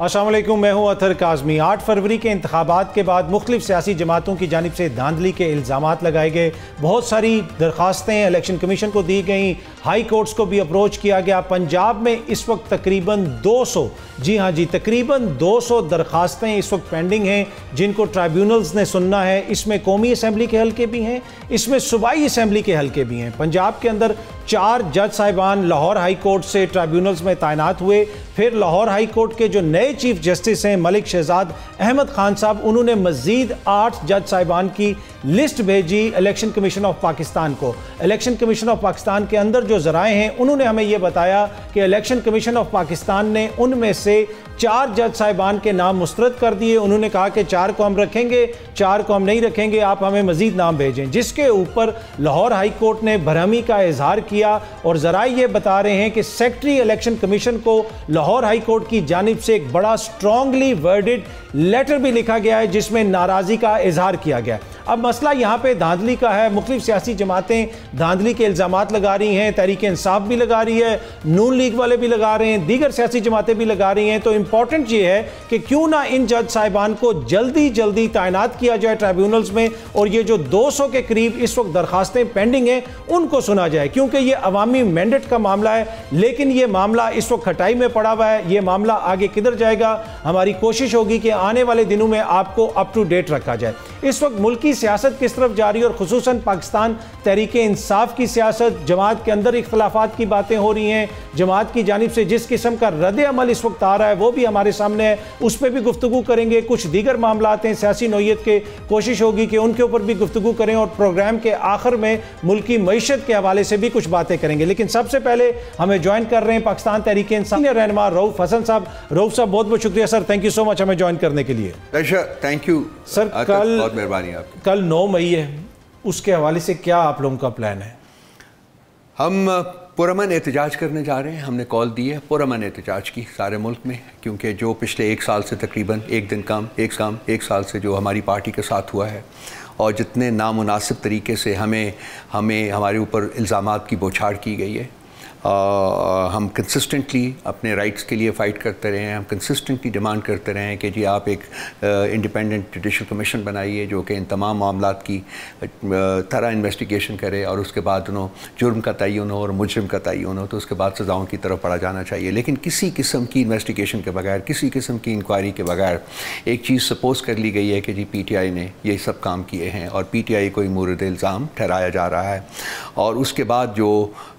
असलम मैं हूँ अथर काजमी। आठ फरवरी के इंतबात के बाद मुख्तलिफ़ सियासी जमातों की जानब से धांधली के इल्ज़ाम लगाए गए। बहुत सारी दरख्वास्तें इलेक्शन कमीशन को दी गई। हाई कोर्ट्स को भी अप्रोच किया गया। पंजाब में इस वक्त तकरीबन 200 जी हाँ जी, तकरीबन 200 दरख्वास्तें इस वक्त पेंडिंग हैं, जिनको ट्राइब्यूनल्स ने सुनना है। इसमें कौमी असम्बली के हल्के भी हैं, इसमें सूबाई असम्बली के हल्के भी हैं। पंजाब के अंदर चार जज साहिबान लाहौर हाई कोर्ट से ट्राइब्यूनल्स में तैनात हुए। फिर लाहौर हाई कोर्ट के जो नए चीफ जस्टिस हैं, मलिक शहजाद अहमद खान साहब, उन्होंने मजीद आठ जज साहिबान की लिस्ट भेजी इलेक्शन कमीशन ऑफ़ पाकिस्तान को। इलेक्शन कमीशन ऑफ़ पाकिस्तान के अंदर जो जराए हैं, उन्होंने हमें यह बताया कि इलेक्शन कमीशन ऑफ़ पाकिस्तान ने उनमें से चार जज साहिबान के नाम मुस्तरद कर दिए। उन्होंने कहा कि चार को हम रखेंगे, चार को हम नहीं रखेंगे, आप हमें मजीद नाम भेजें। जिसके ऊपर लाहौर हाई कोर्ट ने भरहमी का इजहार किया और ज़रा ये बता रहे हैं कि सेक्रेटरी इलेक्शन कमीशन को लाहौर हाई कोर्ट की जानब से एक बड़ा स्ट्रांगली वर्डेड लेटर भी लिखा गया है, जिसमें नाराज़गी का इजहार किया गया। अब मसला यहाँ पे धांधली का है। मुख्तलिफ़ सियासी जमातें धांधली के इल्ज़ाम लगा रही हैं, तहरीक इंसाफ भी लगा रही है, नून लीग वाले भी लगा रहे हैं, दीगर सियासी जमातें भी लगा रही हैं। तो इंपॉर्टेंट ये है कि क्यों ना इन जज साहिबान को जल्दी जल्दी तैनात किया जाए ट्राइब्यूनल्स में, और ये जो 200 के करीब इस वक्त दरखास्तें पेंडिंग हैं, उनको सुना जाए, क्योंकि ये अवामी मैंडेट का मामला है, लेकिन ये मामला इस वक्त खटाई में पड़ा हुआ है, ये मामला आगे किधर जाएगा? हमारी कोशिश होगी कि आने वाले दिनों में आपको अप टू डेट रखा जाए। इस वक्त मुल्क सियासत किस तरफ़ जा रही है और खसूस पाकिस्तान तहरीक इंसाफ की सियासत, जमात के अंदर इख्तलाफात की बातें हो रही हैं, जमात की जानब से जिस किस्म का रद्द अमल इस वक्त आ रहा है, वो भी हमारे सामने है। उस पर भी गुफ्तु करेंगे, कुछ दीगर मामला हैं, सियासी नोयत के कोशिश होगी कि उनके ऊपर भी गुफ्तु करें और प्रोग्राम के आखिर में मुल्क मीशत के हवाले से भी कुछ बातें करेंगे। लेकिन सबसे पहले हमें ज्वाइन कर रहे हैं पाकिस्तान तहरीक इंसाफ रहनमा रऊफ हसन साहब रऊफ साहब बहुत बहुत शुक्रिया sir thank you so much हमें ज्वाइन करने के लिए। थैंक यू सर कल बहुत मेहरबानी आपकी। कल नौ मई है उसके हवाले से क्या आप लोगों का प्लान है? हम पुरमन एहतजाज करने जा रहे हैं हमने कॉल दी है पुरमन एहतजाज की सारे मुल्क में क्योंकि जो पिछले एक साल से तकरीबन एक दिन कम एक काम एक साल से जो हमारी पार्टी के साथ हुआ है और जितने नामुनासिब तरीके से हमें हमें हमारे ऊपर इल्ज़ाम की बौछार की गई है हम कंसिस्टेंटली अपने राइट्स के लिए फ़ाइट करते रहे हैं, हम कंसिस्टेंटली डिमांड करते रहे हैं कि जी आप एक इंडिपेंडेंट जुडिशल कमीशन बनाइए जो कि इन तमाम मामला की तरह इन्वेस्टिगेशन करे और उसके बाद उन्हों, जुर्म का तयन हो और मुजरम का तयन हो तो उसके बाद सज़ाओं की तरफ़ पढ़ा जाना चाहिए। लेकिन किसी किस्म की इन्वेस्टिगेशन के बगैर, किसी किस्म की इंक्वायरी के बगैर एक चीज़ सपोज़ कर ली गई है कि जी पी टी आई ने ये सब काम किए हैं और पी टी आई को मूरद इल्ज़ाम ठहराया जा रहा है। और उसके बाद जो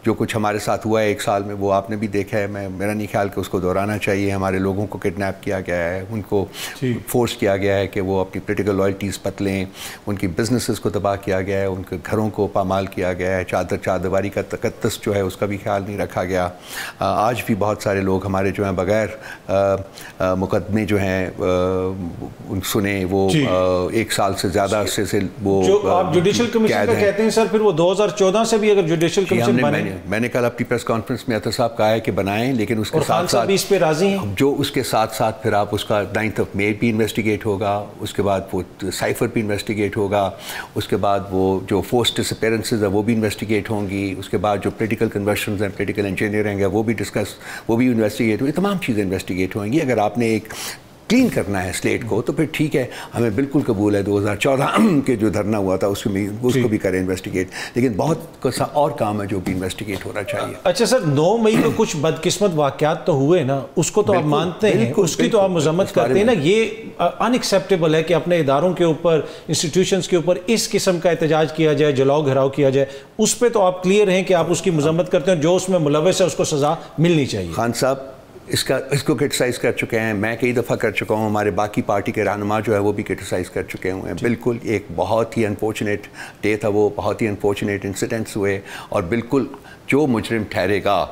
जो कुछ हमारे साथ हुआ है एक साल में वो आपने भी देखा है। मैं मेरा नहीं ख्याल कि उसको दोहराना चाहिए। हमारे लोगों को किडनैप किया गया है उनको फोर्स किया गया है कि वो अपनी पोलिटिकल लॉयल्टीज़ पतलें उनकी बिजनेसेस को तबाह किया गया है उनके घरों को पामाल किया गया है। चादर चादवारी का तकदस जो है उसका भी ख्याल नहीं रखा गया। आज भी बहुत सारे लोग हमारे जो हैं बग़ैर मुकदमे जो हैं सुने वो एक साल से ज़्यादा अरसे से वो जो आप जुडिशल कमीशन का कहते हैं सर फिर वो 2014 से भी अगर जुडिशल कमीशन बने मैंने कल आपकी प्रेस कॉन्फ्रेंस में अतर साहब कहा है कि बनाएँ लेकिन उसके साथ साथ इस पे राज़ी हैं। जो उसके साथ साथ फिर आप उसका नाइन्थ ऑफ़ मे भी इन्वेस्टिगेट होगा उसके बाद वो साइफर भी इन्वेस्टिगेट होगा उसके बाद वो जो फोर्स डिसपेरेंसेज है वो भी इन्वेस्टिगेट होंगी उसके बाद जो पोलिटिकल कन्वर्शन हैं पोलिटिकल इंजीनियरिंग है वो भी डिस्कस वो भी इन्वेस्टिगेट होगी तमाम चीज़ें इन्वेस्टिगेट होंगी। अगर आपने एक क्लीन करना है स्लेट को तो फिर ठीक है। हमें बिल्कुल कबूल है 2014 के जो धरना हुआ था उसको भी उसको भी करें इन्वेस्टिगेट लेकिन बहुत सा और काम है जो भी इन्वेस्टिगेट होना चाहिए। अच्छा सर 9 मई को कुछ बदकिस्मत वाकत तो हुए ना? उसको तो आप मानते हैं उसकी तो आप मजम्मत करते हैं ना? ये अनएक्सेप्टेबल है कि अपने इदारों के ऊपर इंस्टीट्यूशन के ऊपर इस किस्म का एहतजाज किया जाए जलाओ घराव किया जाए। उस पर तो आप क्लियर हैं कि आप उसकी मजम्मत करते हैं जो उसमें मुलवस है उसको सज़ा मिलनी चाहिए। खान साहब इसका इसको क्रिटिसाइज़ कर चुके हैं। मैं कई दफ़ा कर चुका हूँ। हमारे बाकी पार्टी के रहनमा जो है वो भी क्रिटिसाइज़ कर चुके हुए हैं। बिल्कुल एक बहुत ही अनफॉर्चुनेट डे था वो बहुत ही अनफॉर्चुनेट इंसिडेंट्स हुए और बिल्कुल जो मुजरिम ठहरेगा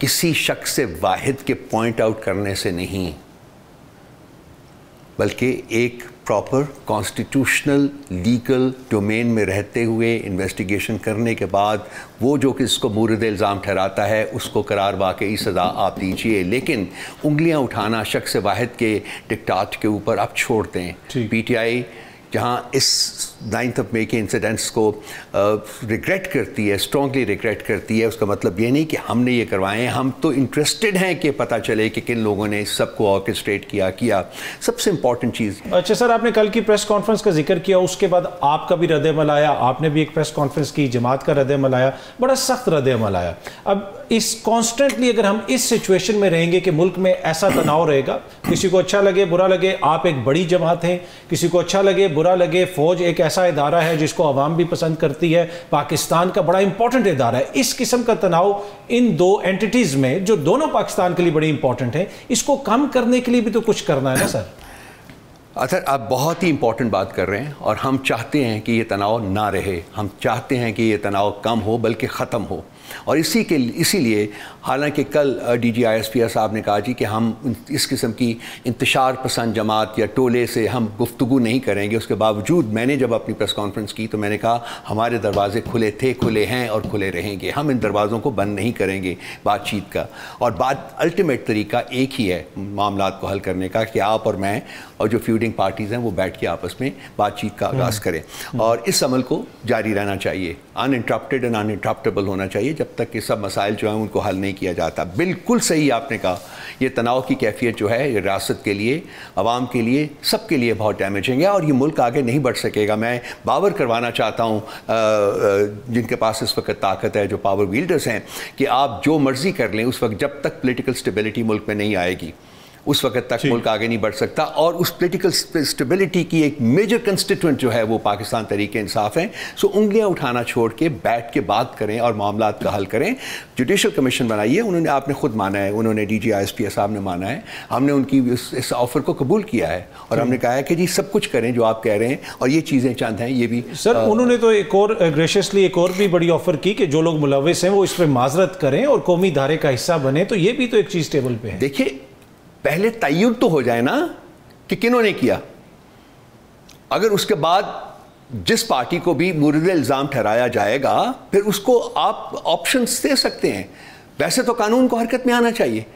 किसी शख्स से वाहिद के पॉइंट आउट करने से नहीं बल्कि एक प्रॉपर कॉन्स्टिट्यूशनल लीगल डोमेन में रहते हुए इन्वेस्टिगेशन करने के बाद वो जो कि इसको मुरद इल्ज़ाम ठहराता है उसको करार वाकई सज़ा आप दीजिए। लेकिन उंगलियाँ उठाना शख्स वाहिद के टिकटाट के ऊपर आप छोड़ दें। पी टी आई जहाँ इस नाइन्थ ऑफ़ मे के इंसिडेंट्स को रिग्रेट करती है स्ट्रॉन्गली रिग्रेट करती है, उसका मतलब ये नहीं कि हमने ये करवाए हम तो इंटरेस्टेड हैं कि पता चले कि किन लोगों ने इस सबको ऑर्केस्ट्रेट किया किया। सबसे इंपॉर्टेंट चीज़। अच्छा सर, आपने कल की प्रेस कॉन्फ्रेंस का ज़िक्र किया, उसके बाद आपका भी रद्दमल आया आपने भी एक प्रेस कॉन्फ्रेंस की जमात का रद्दमल आया बड़ा सख्त रद्दमल आया अब इस कॉन्स्टेंटली अगर हम इस सिचुएशन में रहेंगे कि मुल्क में ऐसा तनाव रहेगा, किसी को अच्छा लगे, बुरा लगे, आप एक बड़ी जमात हैं, किसी को अच्छा लगे, बुरा लगे, फौज एक ऐसा इदारा है जिसको आवाम भी पसंद करती है, पाकिस्तान का बड़ा इंपॉर्टेंट इदारा है। इस किस्म का तनाव इन दो एंटिटीज़ में, जो दोनों पाकिस्तान के लिए बड़ी इंपॉर्टेंट है, इसको कम करने के लिए भी तो कुछ करना है ना, सर? अतर आप बहुत ही इंपॉर्टेंट बात कर रहे हैं और हम चाहते हैं कि ये तनाव ना रहे। हम चाहते हैं कि ये तनाव कम हो, बल्कि ख़त्म हो। और इसी के इसीलिए हालाँकि कल D G I S P साहब ने कहा जी कि हम इस किस्म की इंतशार पसंद जमात या टोले से हम गुफ्तु नहीं करेंगे। उसके बावजूद मैंने जब अपनी प्रेस कॉन्फ्रेंस की तो मैंने कहा हमारे दरवाजे खुले थे खुले हैं और खुले रहेंगे। हम इन दरवाज़ों को बंद नहीं करेंगे बातचीत का। और बात अल्टीमेट तरीका एक ही है मामला को हल करने का कि आप और मैं और जो फ्यूडिंग पार्टीज़ हैं वो बैठ के आपस में बातचीत का आगाज़ हम्म। करें। और इस अमल को जारी रहना चाहिए। अनइंटरप्टेड एंड अनइंटरप्टेबल होना चाहिए। जब तक ये सब मसाइल जो हैं उनको हल नहीं किया जाता। बिल्कुल सही आपने कहा, ये तनाव की कैफियत जो है, ये रियासत के लिए, आवाम के लिए सब के लिए बहुत डैमेजिंग है और ये मुल्क आगे नहीं बढ़ सकेगा। मैं बावर करवाना चाहता हूँ जिनके पास इस वक्त ताकत है, जो पावर वील्डर्स हैं, कि आप जो मर्ज़ी कर लें, उस वक्त जब तक पोलिटिकल स्टेबिलिटी मुल्क में नहीं आएगी। उस वक्त तक मुल्क आगे नहीं बढ़ सकता और उस पोलिटिकल स्टेबिलिटी की एक मेजर कंस्टिट्यूंट जो है वो पाकिस्तान तरीके इंसाफ हैं। सो उंगलियाँ उठाना छोड़ के बैठ के बात करें और मामला का हल करें। जुडिशल कमीशन बनाइए उन्होंने आपने खुद माना है उन्होंने D G I S P साहब ने माना है। हमने उनकी इस, इस ऑफ़र को कबूल किया है और हमने कहा है कि जी सब कुछ करें जो आप कह रहे हैं और ये चीज़ें चंद हैं ये भी सर आ, उन्होंने तो एक और ग्रेशियसली एक और भी बड़ी ऑफ़र की कि जो लोग मुलविस हैं वो इस पर माजरत करें और कौमी धारे का हिस्सा बने तो ये भी तो एक चीज़ टेबल पर है। देखिए पहले तयन तो हो जाए ना कि किन्होंने किया? अगर उसके बाद जिस पार्टी को भी मुर्द इल्ज़ाम ठहराया जाएगा फिर उसको आप ऑप्शन दे सकते हैं। वैसे तो कानून को हरकत में आना चाहिए।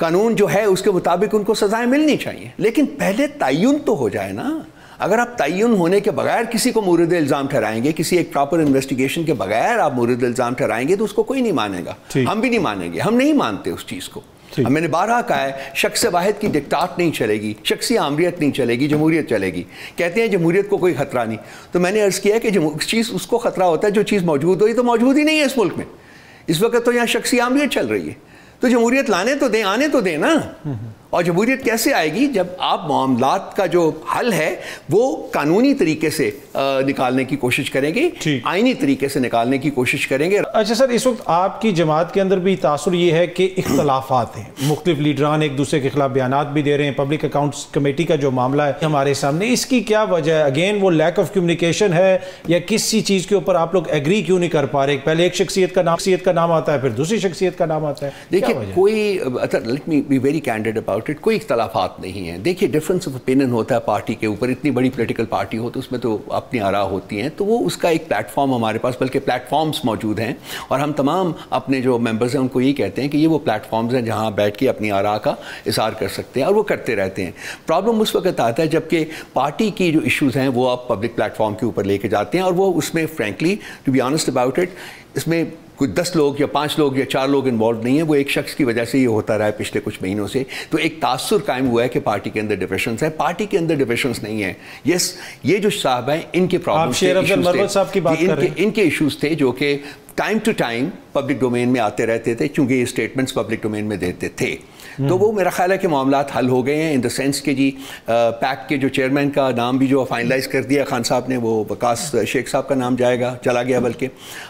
कानून जो है उसके मुताबिक उनको सजाएँ मिलनी चाहिए। लेकिन पहले तयन तो हो जाए ना। अगर आप तयन होने के बगैर किसी को मुरद इल्ज़ाम ठहराएँगे किसी एक प्रॉपर इन्वेस्टिगेशन के बगैर आप मुरद इल्ज़ाम ठहराएँगे तो उसको कोई नहीं मानेगा। हम भी नहीं मानेंगे। हम नहीं मानते उस चीज़ को। मैंने बारह कहा है शख्स वाहिद की डिक्टाट नहीं चलेगी शख्सी आमरीत नहीं चलेगी जमहूरियत चलेगी। कहते हैं जमहूरियत को कोई ख़तरा नहीं। तो मैंने अर्ज़ किया कि चीज़ उसको ख़तरा होता है जो चीज़ मौजूद हो तो मौजूद ही नहीं है इस मुल्क में। इस वक्त तो यहाँ शख्सी आमरीत चल रही है। तो जमहूरियत लाने तो दें आने तो दें ना। और जमहूरियत कैसे आएगी? जब आप मामला का जो हल है वो कानूनी तरीके से निकालने की कोशिश करेंगे। आईनी तरीके से निकालने की कोशिश करेंगे। अच्छा सर इस वक्त आपकी जमात के अंदर भी तासर ये है कि इख्तलाफात हैं। मुख्तलिफ़ लीडरान एक दूसरे के खिलाफ बयान भी दे रहे हैं। पब्लिक अकाउंट्स कमेटी का जो मामला है हमारे सामने इसकी क्या वजह है? अगेन वो लैक ऑफ़ कम्युनिकेशन है या किसी चीज़ के ऊपर आप लोग एग्री क्यों नहीं कर पा रहे? पहले एक शख्सियत का नाम शख्सियत का नाम आता है फिर दूसरी शख्सियत का नाम आता है। देखिए कोई let me be very candid about it कोई इख्तलाफात नहीं है। देखिए डिफरेंस ऑफ़ ओपिनियन होता है पार्टी के ऊपर, इतनी बड़ी पोलिटिकल पार्टी हो तो उसमें तो अपनी आरा होती हैं। तो वो उसका एक प्लेटफॉर्म हमारे पास, बल्कि प्लेटफॉर्म्स मौजूद हैं। और हम तमाम अपने जो मेंबर्स हैं, उनको ये कहते हैं कि ये वो प्लेटफॉर्म्स हैं जहाँ बैठ के अपनी आरा का इशार कर सकते हैं और वो करते रहते हैं। प्रॉब्लम उस वक्त आता है जबकि पार्टी की जो इशूज़ हैं, वो आप पब्लिक प्लेटफॉर्म के ऊपर लेके जाते हैं और वो उसमें frankly to be honest about it इसमें कोई दस लोग या पाँच लोग या चार लोग इन्वॉल्व नहीं है वो एक शख्स की वजह से ये होता रहा है पिछले कुछ महीनों से। तो एक तासर कायम हुआ है कि पार्टी के अंदर डिविशंस है। पार्टी के अंदर डिविशंस नहीं है। यस ये जो साहब हैं इनके प्रॉब्लम इनके इशूज़ थे जो कि time to time public domain में आते रहते थे क्योंकि ये स्टेटमेंट्स पब्लिक डोमेन में देते थे। तो वो मेरा ख्याल है कि मामला हल हो गए हैं इन द सेंस के जी पैक के जो चेयरमैन का नाम भी जो फाइनलाइज कर दिया खान साहब ने, वो वकास शेख साहब का नाम जाएगा, चला गया बल्कि।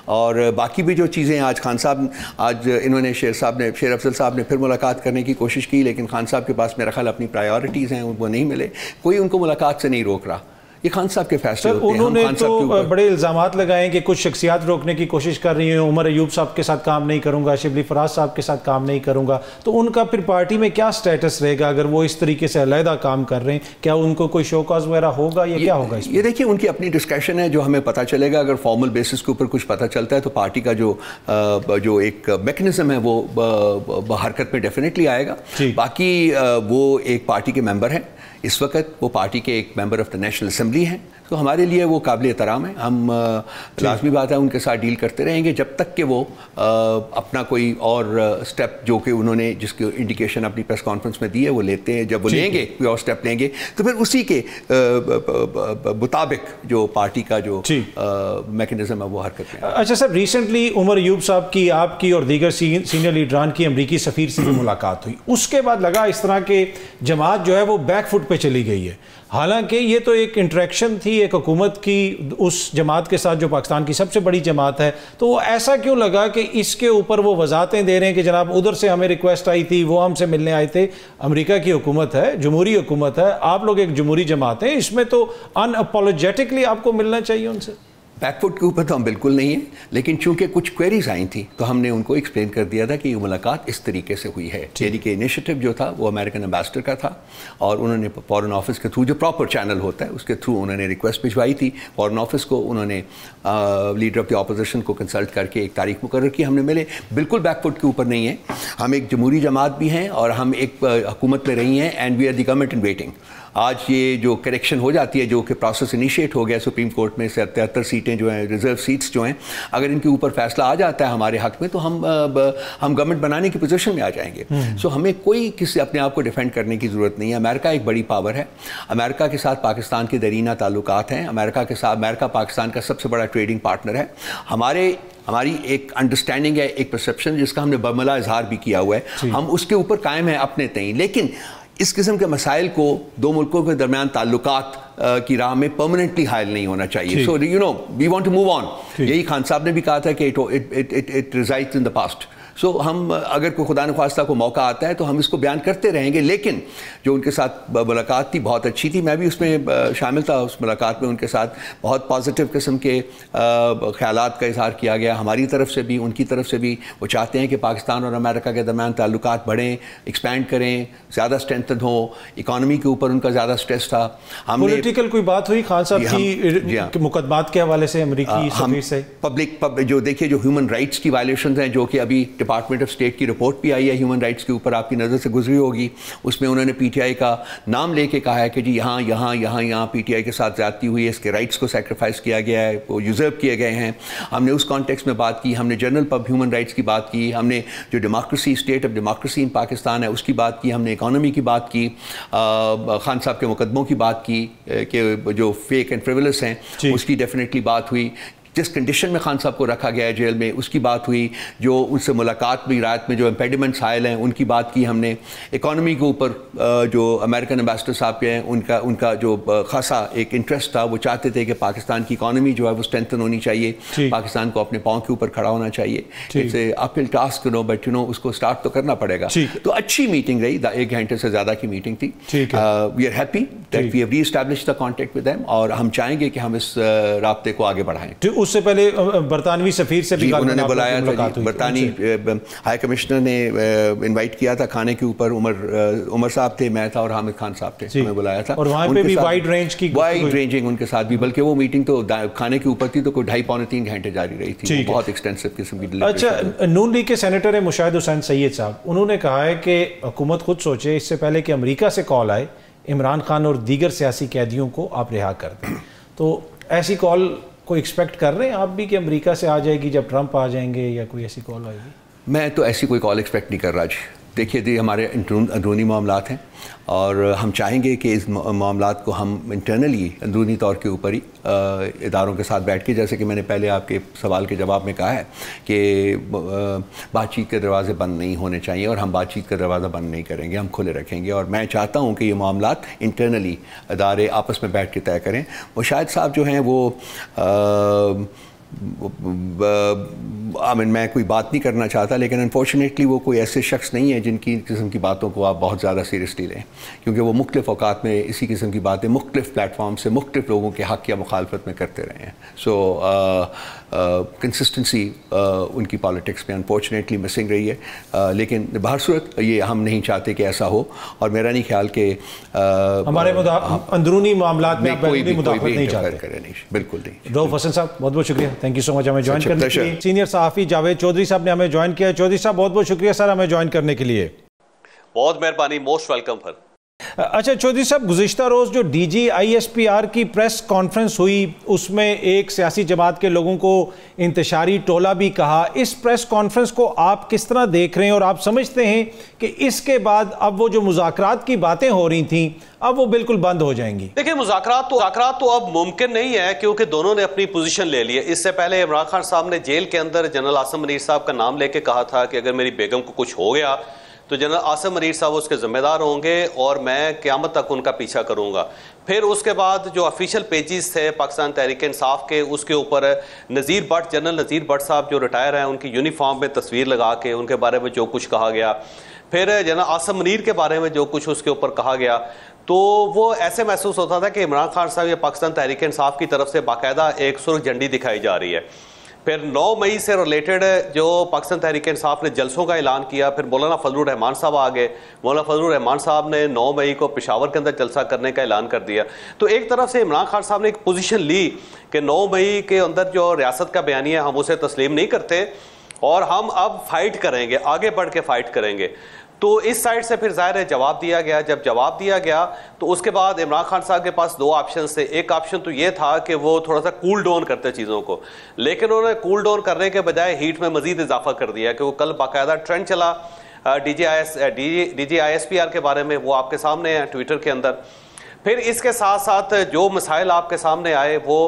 और बाकी भी जो चीज़ें आज खान साहब, आज इन्होंने शेर साहब ने, शेर अफजल साहब ने फिर मुलाकात करने की कोशिश की, लेकिन खान साहब के पास मेरा ख्याल अपनी प्रायोरिटीज़ हैं, वो नहीं मिले। कोई उनको मुलाकात से नहीं रोक रहा। ये खान साहब के फैसले सर उन्होंने तो बड़े इल्ज़ाम लगाए कि कुछ शख्सियात रोकने की कोशिश कर रही हैं उमर अयूब साहब के साथ काम नहीं करूँगा शिबली फराज साहब के साथ काम नहीं करूँगा तो उनका फिर पार्टी में क्या स्टेटस रहेगा अगर वो इस तरीके से अलहदा काम कर रहे हैं? क्या उनको कोई शोकाज वगैरह होगा या क्या होगा ये देखिए उनकी अपनी डिस्कशन है जो हमें पता चलेगा अगर फॉर्मल बेसिस के ऊपर कुछ पता चलता है तो पार्टी का जो जो एक मैकेनिज्म है वो हरकत में डेफिनेटली आएगा। बाकी वो एक पार्टी के मेंबर हैं। इस वक्त वो पार्टी के एक member of the national assembly हैं। तो हमारे लिए वो काबिल एहतराम है। हम लाजमी बात है उनके साथ डील करते रहेंगे जब तक कि वो अपना कोई और स्टेप जो कि उन्होंने जिसकी इंडिकेशन अपनी प्रेस कॉन्फ्रेंस में दी है वो लेते हैं। जब वो लेंगे कोई और स्टेप लेंगे तो फिर उसी के मुताबिक जो पार्टी का जो मैकेनिज्म है वो हरकत में अच्छा सर रिसेंटली उमर यूब साहब की आपकी और दीगर सीनियर लीडरान की अमरीकी सफ़ीर से भी मुलाकात हुई। उसके बाद लगा इस तरह के जमात जो है वो बैक फुट पे चली गई है। हालाँकि ये तो एक इंट्रैक्शन थी, एक हुकूमत की, उस जमात के साथ जो पाकिस्तान की सबसे बड़ी जमात है। तो वो ऐसा क्यों लगा कि इसके ऊपर वो वजातें दे रहे हैं कि जनाब, उधर से हमें रिक्वेस्ट आई थी, वो हमसे मिलने आए थे। अमेरिका की हुकूमत है, जमहूरी हुकूमत है, आप लोग एक जमहूरी जमात हैं, इसमें तो अनअपोलोजेटिकली आपको मिलना चाहिए उनसे। बैकफुट के ऊपर तो हम बिल्कुल नहीं हैं लेकिन चूँकि कुछ क्वेरीज आई थी तो हमने उनको एक्सप्लेन कर दिया था कि ये मुलाकात इस तरीके से हुई है। यानी के इनिशिएटिव जो था वो अमेरिकन एम्बेसडर का था और उन्होंने फॉरेन ऑफ़िस के थ्रू जो प्रॉपर चैनल होता है उसके थ्रू उन्होंने रिक्वेस्ट भिजवाई थी। फॉरेन ऑफ़िस को उन्होंने लीडर ऑफ़ द अपोजिशन को कंसल्ट करके एक तारीख मुकर की हमने मिले। बिल्कुल बैकफुट के ऊपर नहीं है। हम एक जमहूरी जमात भी हैं और हम एक हुकूमत में रही हैं and we are the government in waiting आज ये जो करेक्शन हो जाती है जो कि प्रोसेस इनिशिएट हो गया सुप्रीम कोर्ट में से तिहत्तर सीटें जो हैं रिज़र्व सीट्स जो हैं अगर इनके ऊपर फैसला आ जाता है हमारे हक में तो हम हम गवर्नमेंट बनाने की पोजीशन में आ जाएँगे। सो हम्म। हमें कोई किसी अपने आप को डिफेंड करने की ज़रूरत नहीं है। अमेरिका एक बड़ी पावर है। अमेरिका के साथ पाकिस्तान के दरीना ताल्लुक हैं। अमेरिका के साथ अमेरिका पाकिस्तान का सबसे बड़ा ट्रेडिंग पार्टनर है। हमारे हमारी एक अंडरस्टैंडिंग है एक परसेप्शन जिसका हमने बमला इजहार भी किया हुआ है। हम उसके ऊपर कायम है अपने तई लेकिन इस किस्म के मसाइल को दो मुल्कों के दरमियान ताल्लुक की राह में परमानेंटली हायल नहीं होना चाहिए। So you know we want to move on यही खान साहब ने भी कहा था कि it it it it resides in the past so हम अगर कोई खुदा नखास्ता को मौका आता है तो हम इसको बयान करते रहेंगे। लेकिन जो उनके साथ मुलाकात थी बहुत अच्छी थी। मैं भी उसमें शामिल था। उस मुलाकात में उनके साथ बहुत पॉजिटिव किस्म के ख्याल का इजहार किया गया। हमारी तरफ़ से भी उनकी तरफ़ से भी। वो चाहते हैं कि पाकिस्तान और अमेरिका के दरमियान ताल्लुक बढ़ें एक्सपैंड करें ज़्यादा स्ट्रेंथन हो। इकानमी के ऊपर उनका ज़्यादा स्ट्रेस था। हम पोलिटिकल कोई बात हुई खान साहब की हाँ। मुकदमात के हवाले से अमरीकी से? पब्लिक जो देखिए जो ह्यूमन राइट्स की वायलेशन हैं जो कि अभी डिपार्टमेंट ऑफ़ स्टेट की रिपोर्ट भी आई है ह्यूमन राइट्स के ऊपर आपकी नज़र से गुजरी होगी। उसमें उन्होंने पीटीआई का नाम लेके कहा है कि जी यहाँ यहाँ यहाँ यहाँ पीटीआई के साथ ज़्यादती हुई है इसके राइट्स को सेक्रीफाइस किया गया है वो यूज़र्व किए गए हैं। हमने उस कॉन्टेक्स में बात की हमने जनरल पब ह्यूमन राइट्स की बात की हमने जो democracy state of democracy in Pakistan है उसकी बात की हमने इकानमी की बात की खान साहब के मुकदमों की बात की कि जो फेक एंड फ्रिवलस हैं उसकी डेफिनेटली बात हुई। जिस कंडीशन में खान साहब को रखा गया है जेल में उसकी बात हुई जो उनसे मुलाकात भी रात में जो इम्पेडिमेंट्स आयल हैं उनकी बात की हमने। इकानमी के ऊपर जो अमेरिकन एम्बेसडर साहब के हैं उनका उनका जो खासा एक इंटरेस्ट था वो चाहते थे कि पाकिस्तान की इकानमी जो है वो स्ट्रेंथन होनी चाहिए। पाकिस्तान को अपने पाँव के ऊपर खड़ा होना चाहिए। It's uphill task no but you know उसको स्टार्ट तो करना पड़ेगा। तो अच्छी मीटिंग रही एक घंटे से ज़्यादा की मीटिंग थी। We are happy that we have re the contact with them और हम चाहेंगे कि हम इस रबते को आगे बढ़ाएँ। उससे पहले बरतानवी सफीर से भी उन्होंने बुलाया था बरतानी हाई कमिश्नर ने इनवाइट किया था खाने के ऊपर उमर उमर साहब थे मैं था और हामिद खान साहब थे हमें बुलाया था। और वहाँ पे भी वाइड रेंज की वाइड रेंजिंग उनके साथ भी बल्कि वो मीटिंग तो खाने के ऊपर थी तो कोई ढाई पौने तीन घंटे जारी रही थी। बहुत एक्सटेंसिव किस्म की अच्छा नून लीग के सेनेटर है मुशाहिद हुसैन सैयद साहब। उन्होंने कहा है कि हुकूमत खुद सोचे इससे पहले कि अमरीका से कॉल आए इमरान खान और दीगर सियासी कैदियों को आप रिहा कर दें। तो ऐसी कॉल को एक्सपेक्ट कर रहे हैं आप भी कि अमेरिका से आ जाएगी, जब ट्रंप आ जाएँगे या कोई ऐसी कॉल आएगी? मैं तो ऐसी कोई कॉल एक्सपेक्ट नहीं कर रहा, जी। देखिए, जी, हमारे अंदरूनी मामला हैं। और हम चाहेंगे कि इस मामला को हम इंटरनली अंदरूनी तौर के ऊपर ही इदारों के साथ बैठ के जैसे कि मैंने पहले आपके सवाल के जवाब में कहा है कि बातचीत के दरवाज़े बंद नहीं होने चाहिए और हम बातचीत का दरवाज़ा बंद नहीं करेंगे हम खुले रखेंगे। और मैं चाहता हूँ कि ये मामला इंटरनली अदारे आपस में बैठ के तय करें। वो शायद साहब जो हैं वो आ, आई मीन मैं कोई बात नहीं करना चाहता, लेकिन अनफॉर्चुनेटली वो कोई ऐसे शख्स नहीं है जिनकी किस्म की बातों को आप बहुत ज़्यादा सीरियसली लें। क्योंकि वो मुख्तफ अवकात में इसी किस्म की बातें मुख्तफ प्लेटफॉर्म से मुख्तफ लोगों के हक़ या मुखालफत में करते रहे हैं। सो कंसिस्टेंसी उनकी पॉलिटिक्स में अनफॉर्चुनेटली मिसिंग रही है। uh, लेकिन बाहर सूरत ये हम नहीं चाहते कि ऐसा हो। और मेरा नहीं ख्याल कि हमारे अंदरूनी मामला में कोई भी नहीं चाहते। बिल्कुल नहीं। रऊफ हसन साहब बहुत बहुत शुक्रिया। थैंक यू सो मच हमें ज्वाइन करने के लिए। सीनियर सहाफ़ी जावेद चौधरी साहब ने हमें ज्वाइन किया चौधरी साहब बहुत बहुत शुक्रिया सर हमें ज्वाइन करने के लिए। बहुत मेहरबानी मोस्ट वेलकम सर अच्छा चौधरी साहब, गुजशत रोज़ जो D G I S P R की प्रेस कॉन्फ्रेंस हुई, उसमें एक सियासी जमात के लोगों को इंतशारी टोला भी कहा। इस प्रेस कॉन्फ्रेंस को आप किस तरह देख रहे हैं और आप समझते हैं कि इसके बाद अब वो जो मुजाकर की बातें हो रही थी, अब वो बिल्कुल बंद हो जाएँगी? देखिए मुजाकर तो मुजाकर तो अब मुमकिन नहीं है क्योंकि दोनों ने अपनी पोजीशन ले ली है। इससे पहले इमरान खान साहब ने जेल के अंदर जनरल आसम मनीर साहब का नाम लेके कहा था कि अगर मेरी बेगम को कुछ हो गया तो जनरल आसम मरीर साहब उसके ज़िम्मेदार होंगे और मैं क़्यामत तक उनका पीछा करूँगा। फिर उसके बाद जो ऑफिशियल पेजेस थे पाकिस्तान तहरीक इंसाफ के, उसके ऊपर नज़ीर भट्ट, जनरल नज़ीर भट्ट साहब जो रिटायर हैं, उनकी यूनिफॉर्म में तस्वीर लगा के, उनके बारे में जो कुछ कहा गया। फिर जनरल आसम मनीर के बारे में जो कुछ उसके ऊपर कहा गया तो वो ऐसे महसूस होता था कि इमरान खान साहब या पाकिस्तान तहरीक इंसाफ की तरफ़ से बाकायदा एक सुर्ख झंडी दिखाई जा रही है। फिर 9 मई से रिलेटेड जो पाकिस्तान तहरीक इंसाफ ने जलसों का ऐलान किया, फिर मौलाना फजल रहमान साहब आ गए। मौलाना फजल रहमान साहब ने 9 मई को पिशावर के अंदर जलसा करने का ऐलान कर दिया। तो एक तरफ़ से इमरान खान साहब ने एक पोजीशन ली कि 9 मई के अंदर जो रियासत का बयानिया हम उसे तस्लीम नहीं करते और हम अब फाइट करेंगे, आगे बढ़ के फाइट करेंगे। तो इस साइड से फिर ज़ाहिर है जवाब दिया गया। जब जवाब दिया गया तो उसके बाद इमरान खान साहब के पास दो ऑप्शन थे। एक ऑप्शन तो ये था कि वो थोड़ा सा कूल डाउन करते चीज़ों को। लेकिन उन्होंने कूल डाउन करने के बजाय हीट में मजीद इजाफा कर दिया कि वो कल बाकायदा ट्रेंड चला। D G I S D G I S P R के बारे में वो आपके सामने हैं ट्विटर के अंदर। फिर इसके साथ साथ जो मसाइल आपके सामने आए वो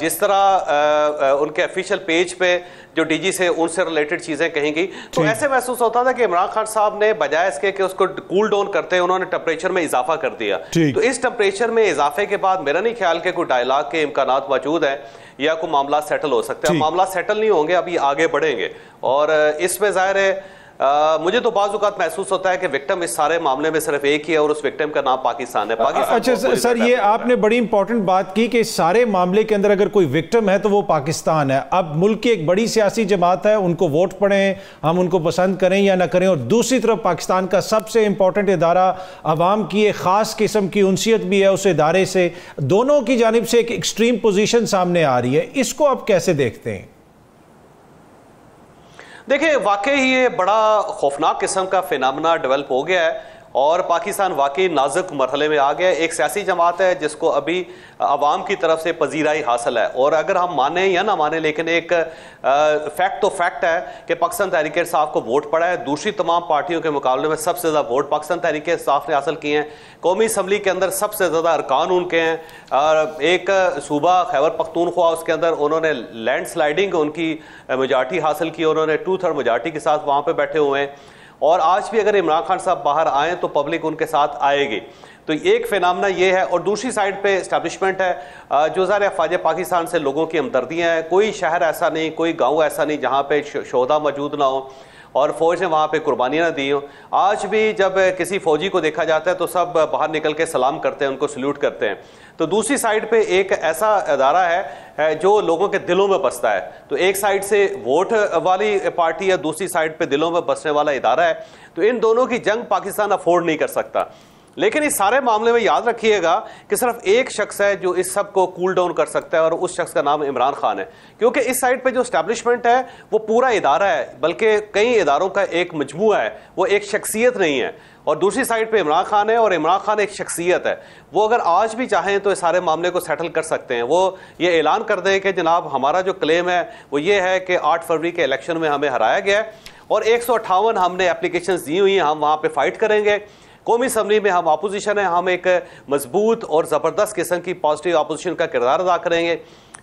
जिस तरह उनके ऑफिशियल पेज पे जो डीजी से उनसे रिलेटेड चीज़ें कहेंगी तो ऐसे महसूस होता था कि इमरान खान साहब ने बजाय इसके कि उसको कूल डाउन करते हैं उन्होंने टेम्परेचर में इजाफा कर दिया। तो इस टेम्परेचर में इजाफे के बाद मेरा नहीं ख्याल के कोई डायलॉग के इम्कान मौजूद हैं या कोई मामला सेटल हो सकते हैं। मामला सेटल नहीं होंगे अभी आगे बढ़ेंगे। और इसमें ज़ाहिर है आ, मुझे तो बाजुकात महसूस होता है कि विक्टिम इस सारे मामले में सिर्फ़ एक ही है और उस विक्टिम का नाम पाकिस्तान है। पाकिस्तान अच्छा सर, सर ये आपने बड़ी इंपॉर्टेंट बात की कि इस सारे मामले के अंदर अगर कोई विक्टिम है तो वो पाकिस्तान है। अब मुल्क की एक बड़ी सियासी जमात है उनको वोट पड़े हम उनको पसंद करें या ना करें और दूसरी तरफ़ पाकिस्तान का सबसे इंपॉर्टेंट इदारा आवाम की एक ख़ास किस्म की उनसीत भी है उस इदारे से। दोनों की जानब से एक एक्सट्रीम पोजिशन सामने आ रही है। इसको आप कैसे देखते हैं? देखिए वाकई ये बड़ा खौफनाक किस्म का फिनमना डेवलप हो गया है। और पाकिस्तान वाकई नाजुक मरहले में आ गया एक सियासी जमात है जिसको अभी आवाम की तरफ़ से पजीराई हासिल है। और अगर हम माने या ना माने लेकिन एक आ, फैक्ट तो फैक्ट है कि पाकिस्तान तहरीक साफ़ को वोट पड़ा है। दूसरी तमाम पार्टियों के मुकाबले में सबसे ज़्यादा वोट पाकिस्तान तहरीक साफ़ ने हासिल किए हैं। कौमी असम्बली के अंदर सबसे ज़्यादा अरकान उनके हैं। और एक सूबा खैबर पख्तूनख्वा उसके अंदर उन्होंने लैंड स्लाइडिंग उनकी मेजॉरिटी हासिल की उन्होंने टू थर्ड मेजॉरिटी के साथ वहाँ पर बैठे हुए हैं। और आज भी अगर इमरान खान साहब बाहर आए तो पब्लिक उनके साथ आएगी। तो एक फिनामना ये है और दूसरी साइड पे इस्टेब्लिशमेंट है। जो ज़ाहिर अफवाज पाकिस्तान से लोगों की हमदर्दियाँ हैं। कोई शहर ऐसा नहीं, कोई गाँव ऐसा नहीं जहाँ पे शोधा मौजूद ना हो और फौज ने वहाँ पे कुर्बानियाँ दी हों। आज भी जब किसी फौजी को देखा जाता है तो सब बाहर निकल के सलाम करते हैं, उनको सल्यूट करते हैं। तो दूसरी साइड पे एक ऐसा अदारा है जो लोगों के दिलों में बसता है। तो एक साइड से वोट वाली पार्टी है दूसरी साइड पे दिलों में बसने वाला इदारा है। तो इन दोनों की जंग पाकिस्तान अफोर्ड नहीं कर सकता। लेकिन इस सारे मामले में याद रखिएगा कि सिर्फ़ एक शख्स है जो इस सबको कूल डाउन कर सकता है और उस शख्स का नाम इमरान खान है। क्योंकि इस साइड पे जो स्टैब्लिशमेंट है, वो पूरा इदारा है, बल्कि कई इदारों का एक मजमू है, वो एक शख्सियत नहीं है। और दूसरी साइड पे इमरान खान है और इमरान खान एक शख्सियत है। वो अगर आज भी चाहें तो इस सारे मामले को सेटल कर सकते हैं। वो ये ऐलान कर दें कि जनाब हमारा जो क्लेम है, वो ये है कि आठ फरवरी के इलेक्शन में हमें हराया गया है और एक सौ अट्ठावन हमने एप्लीकेशन दी हुई हैं, हम वहाँ पर फाइट करेंगे। कौमी असम्बली में हम अपोजिशन है। हम एक मज़बूत और ज़बरदस्त किस्म की पॉजिटिव अपोजिशन का किरदार अदा करेंगे।